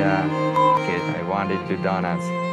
yeah, kid I wanted to dance.